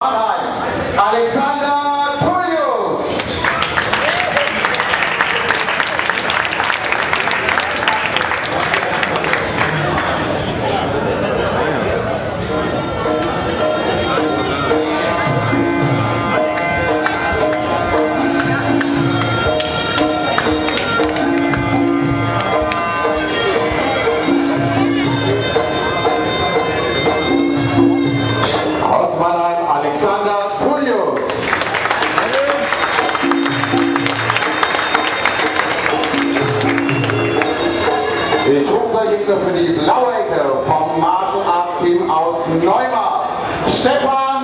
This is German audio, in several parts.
Alexander Bronzeergebnis für die Blaue Ecke vom Martial Arts Team aus Neumar, Stefan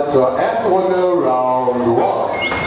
right, so ask one around round one.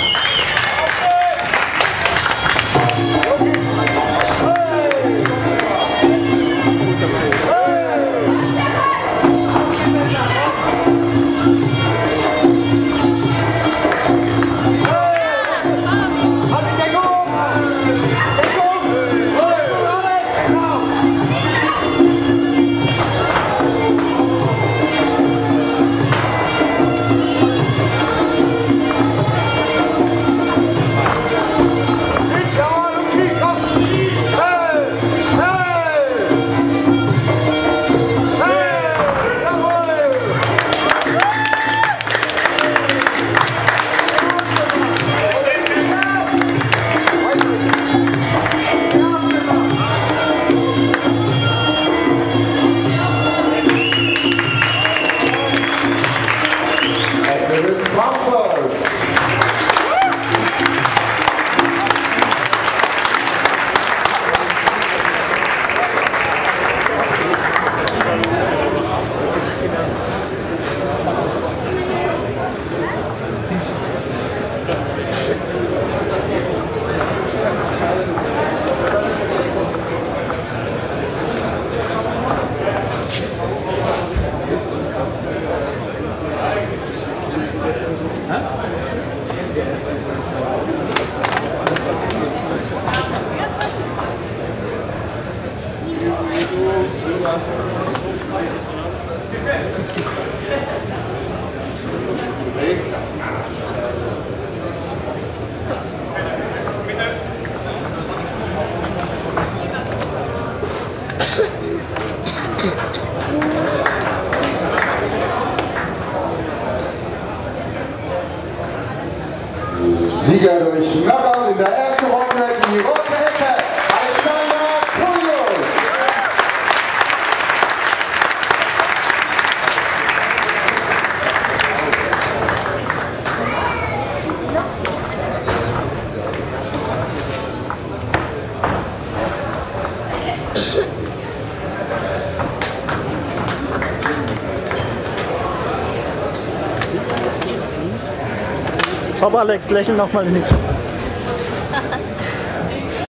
Sieger durch Knockout in der ersten Schau Alex, lächel nochmal in die